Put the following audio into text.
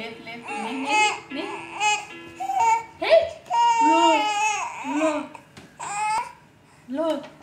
left left left, left, nih hey look look look.